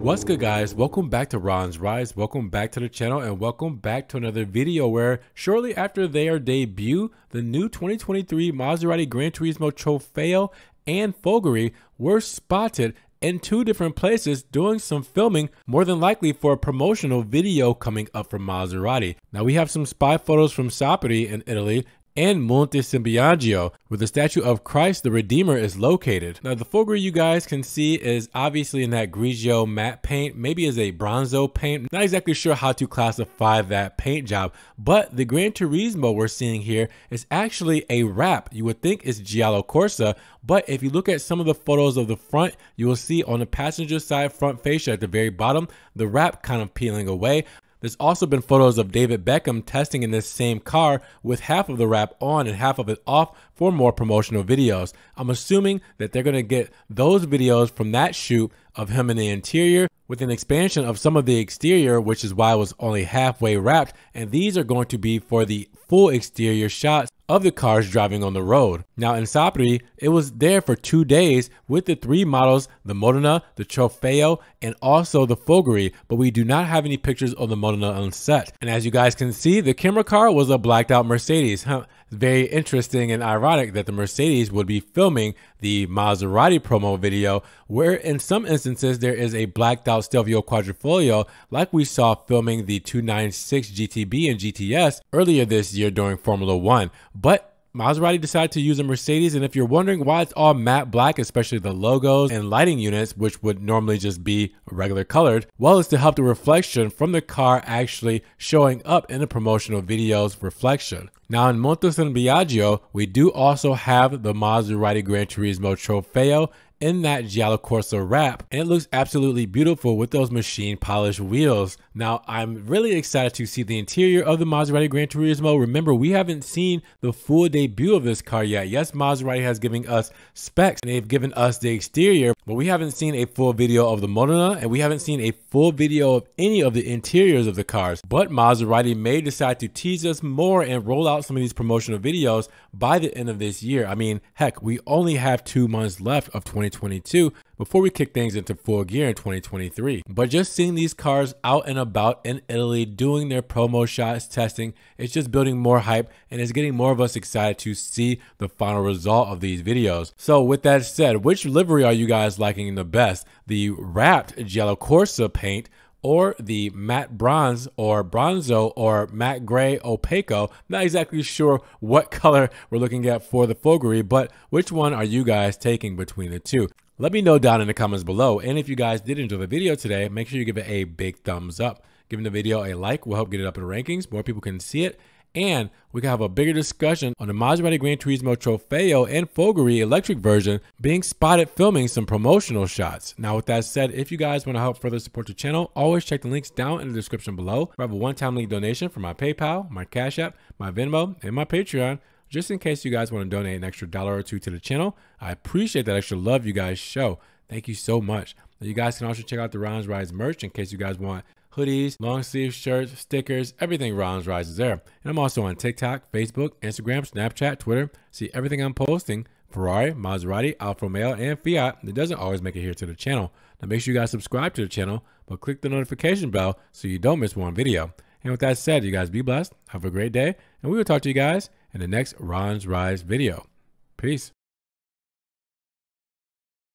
What's good guys? Welcome back to Ron's Rides. Welcome back to the channel and welcome back to another video where shortly after their debut, the new 2023 Maserati Gran Turismo Trofeo and Folgore were spotted in two different places doing some filming, more than likely for a promotional video coming up from Maserati. Now we have some spy photos from Sapri in Italy and Monte San Biagio, where the statue of Christ the Redeemer is located. Now, the Folgore you guys can see is obviously in that Grigio matte paint, maybe as a bronzo paint. Not exactly sure how to classify that paint job, but the Gran Turismo we're seeing here is actually a wrap. You would think it's Giallo Corsa, but if you look at some of the photos of the front, you will see on the passenger side front fascia at the very bottom, the wrap kind of peeling away. There's also been photos of David Beckham testing in this same car with half of the wrap on and half of it off for more promotional videos. I'm assuming that they're going to get those videos from that shoot of him in the interior with an expansion of some of the exterior, which is why it was only halfway wrapped. And these are going to be for the full exterior shots of the cars driving on the road. Now in Sapri, it was there for two days with the three models, the Modena, the Trofeo, and also the Folgore, but we do not have any pictures of the Modena on set. And as you guys can see, the camera car was a blacked out Mercedes. Huh? Very interesting and ironic that the Mercedes would be filming the Maserati promo video, where in some instances there is a blacked out Stelvio Quadrifoglio, like we saw filming the 296 GTB and GTS earlier this year during Formula One. But Maserati decided to use a Mercedes, and if you're wondering why it's all matte black, especially the logos and lighting units, which would normally just be regular colored, well, it's to help the reflection from the car actually showing up in the promotional video's reflection. Now in Monte San Biagio, we do also have the Maserati Gran Turismo Trofeo in that Giallo Corsa wrap and it looks absolutely beautiful with those machine polished wheels. Now I'm really excited to see the interior of the Maserati Gran Turismo. Remember we haven't seen the full debut of this car yet. Yes Maserati has given us specs and they've given us the exterior but we haven't seen a full video of the Modena and we haven't seen a full video of any of the interiors of the cars. But Maserati may decide to tease us more and roll out some of these promotional videos by the end of this year. I mean heck we only have two months left of 2022 before we kick things into full gear in 2023. But just seeing these cars out and about in Italy doing their promo shots, testing, it's just building more hype and it's getting more of us excited to see the final result of these videos. So with that said, which livery are you guys liking the best? The wrapped Giallo Corsa paint or the matte bronze or bronzo or matte gray opaco. Not exactly sure what color we're looking at for the Folgore, but which one are you guys taking between the two? Let me know down in the comments below. And if you guys did enjoy the video today, make sure you give it a big thumbs up. Giving the video a like will help get it up in the rankings. More people can see it and we can have a bigger discussion on the Maserati Gran Turismo Trofeo and Folgore electric version being spotted filming some promotional shots. Now with that said, if you guys want to help further support the channel, always check the links down in the description below. I have a one-time link donation for my PayPal, my Cash App, my Venmo, and my Patreon just in case you guys want to donate an extra dollar or two to the channel. I appreciate that extra love you guys show. Thank you so much. You guys can also check out the Ron's Rides merch in case you guys want hoodies, long sleeve shirts, stickers, everything Ron's Rides is there. And I'm also on TikTok, Facebook, Instagram, Snapchat, Twitter. See everything I'm posting. Ferrari, Maserati, Alfa Romeo, and Fiat that doesn't always make it here to the channel. Now make sure you guys subscribe to the channel, but click the notification bell so you don't miss one video. And with that said, you guys be blessed, have a great day, and we will talk to you guys in the next Ron's Rides video. Peace.